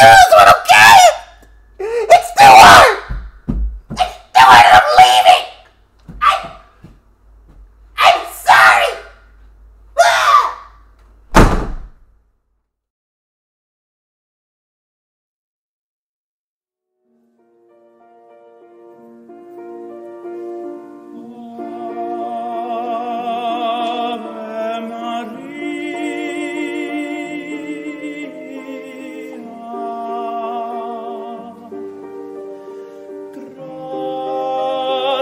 That's what I'm